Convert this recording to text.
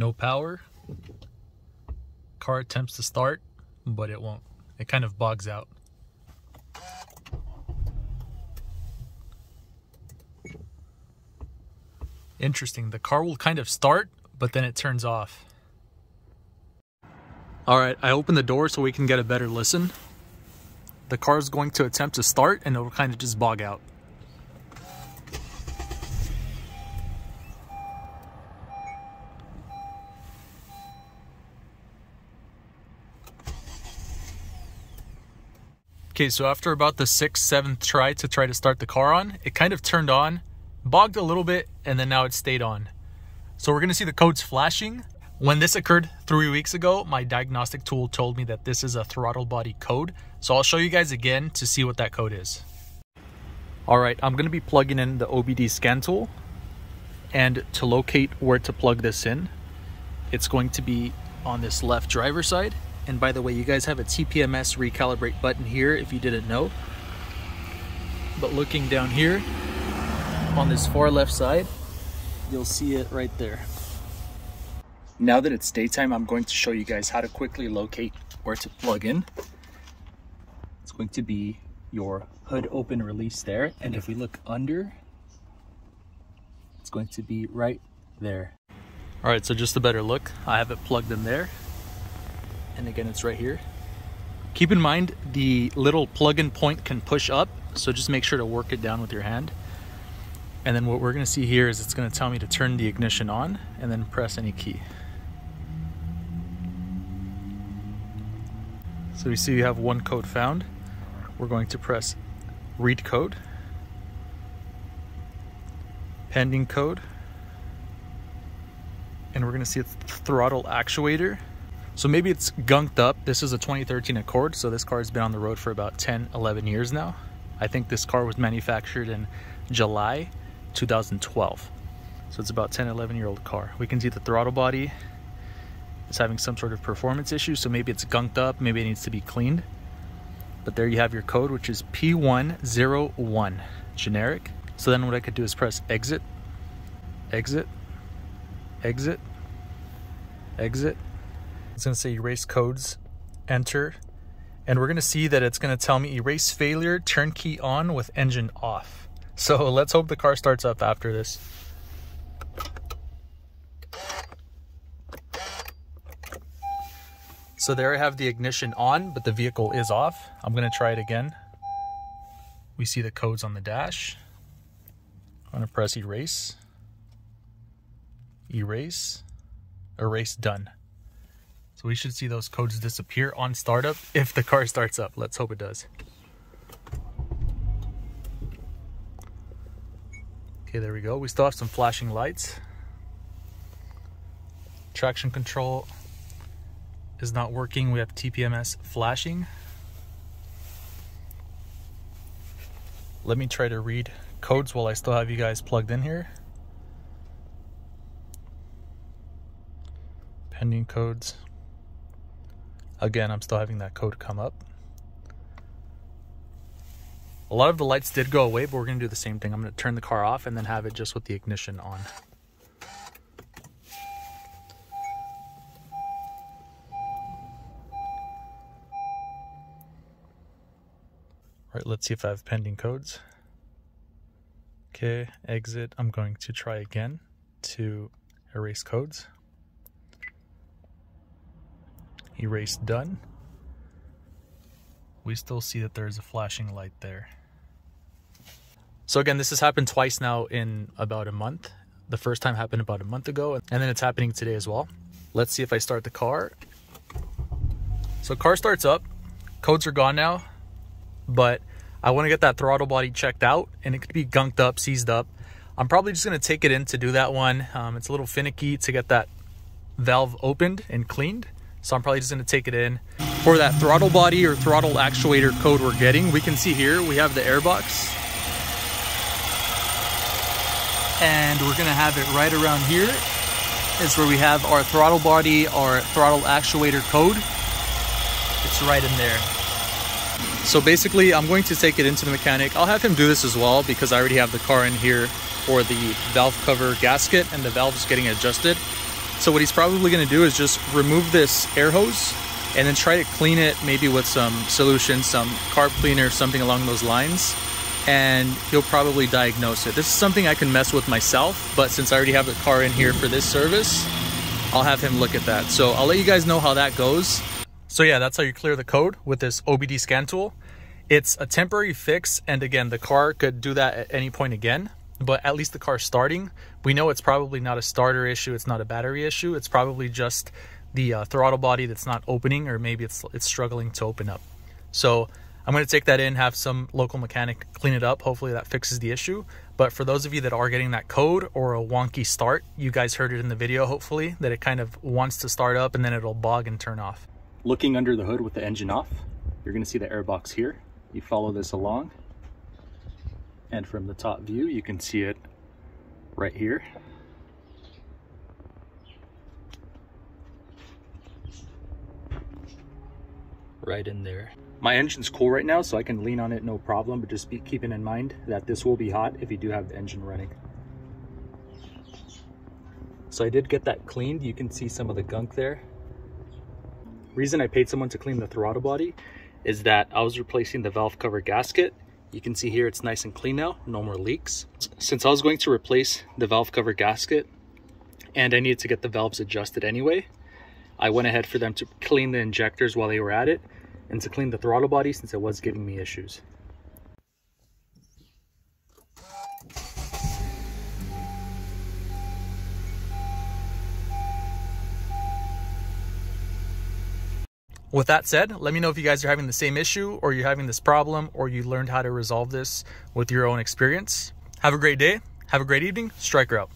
No power. Car attempts to start, but it won't. It kind of bogs out. Interesting. The car will kind of start, but then it turns off. All right, I opened the door so we can get a better listen. The car is going to attempt to start and it'll kind of just bog out. Okay, so after about the sixth, seventh try to try to start the car on, it kind of turned on, bogged a little bit, and then now it stayed on. So we're gonna see the codes flashing. When this occurred three weeks ago, my diagnostic tool told me that this is a throttle body code. So I'll show you guys again to see what that code is. All right, I'm gonna be plugging in the OBD scan tool. And to locate where to plug this in, it's going to be on this left driver side. And by the way, you guys have a TPMS recalibrate button here if you didn't know. But looking down here on this far left side, you'll see it right there. Now that it's daytime, I'm going to show you guys how to quickly locate where to plug in. It's going to be your hood open release there. And if we look under, it's going to be right there. All right, so just a better look. I have it plugged in there. And again, it's right here. Keep in mind, the little plug-in point can push up, so just make sure to work it down with your hand. And then what we're gonna see here is it's gonna tell me to turn the ignition on and then press any key. So we see we have one code found. We're going to press read code, pending code, and we're gonna see a throttle actuator. So maybe it's gunked up. This is a 2013 Accord, so this car has been on the road for about 10, 11 years now. I think this car was manufactured in July 2012. So it's about 10, 11 year old car. We can see the throttle body is having some sort of performance issue, so maybe it's gunked up, maybe it needs to be cleaned. But there you have your code, which is P101, generic. So then what I could do is press exit, exit, exit, exit. It's gonna say erase codes, enter, and we're gonna see that it's gonna tell me erase failure, turn key on with engine off. So let's hope the car starts up after this. So there I have the ignition on, but the vehicle is off. I'm gonna try it again. We see the codes on the dash. I'm gonna press erase. Erase. Erase done. So we should see those codes disappear on startup if the car starts up. Let's hope it does. Okay, there we go. We still have some flashing lights. Traction control is not working. We have TPMS flashing. Let me try to read codes while I still have you guys plugged in here. Pending codes. Again, I'm still having that code come up. A lot of the lights did go away, but we're gonna do the same thing. I'm gonna turn the car off and then have it just with the ignition on. Right, let's see if I have pending codes. Okay, exit. I'm going to try again to erase codes. Erase done. We still see that there's a flashing light there. So again, this has happened twice now in about a month. The first time happened about a month ago, and then it's happening today as well. Let's see if I start the car. So car starts up, codes are gone now, but I want to get that throttle body checked out, and it could be gunked up, seized up. I'm probably just going to take it in to do that one. Um, it's a little finicky to get that valve opened and cleaned. So I'm probably just gonna take it in. For that throttle body or throttle actuator code we're getting, we can see here, we have the airbox. And we're gonna have it right around here. Is where we have our throttle body, our throttle actuator code. It's right in there. So basically, I'm going to take it into the mechanic. I'll have him do this as well because I already have the car in here for the valve cover gasket and the valve is getting adjusted. So what he's probably gonna do is just remove this air hose and then try to clean it maybe with some solution, some carb cleaner, something along those lines. And he'll probably diagnose it. This is something I can mess with myself, but since I already have the car in here for this service, I'll have him look at that. So I'll let you guys know how that goes. So yeah, that's how you clear the code with this OBD scan tool. It's a temporary fix, and again, the car could do that at any point again, but at least the car's starting. We know it's probably not a starter issue, it's not a battery issue, it's probably just the uh, throttle body that's not opening, or maybe it's, it's struggling to open up. So I'm going to take that in, have some local mechanic clean it up. Hopefully that fixes the issue. But for those of you that are getting that code or a wonky start, you guys heard it in the video, hopefully, that it kind of wants to start up and then it'll bog and turn off. Looking under the hood with the engine off, you're going to see the airbox here. You follow this along and from the top view you can see it right here. Right in there. My engine's cool right now so I can lean on it no problem but just be keeping in mind that this will be hot if you do have the engine running. So I did get that cleaned. You can see some of the gunk there. Reason I paid someone to clean the throttle body is that I was replacing the valve cover gasket. You can see here it's nice and clean now, no more leaks. Since I was going to replace the valve cover gasket and I needed to get the valves adjusted anyway, I went ahead for them to clean the injectors while they were at it and to clean the throttle body since it was giving me issues. With that said, let me know if you guys are having the same issue or you're having this problem or you learned how to resolve this with your own experience. Have a great day. Have a great evening. Striker out.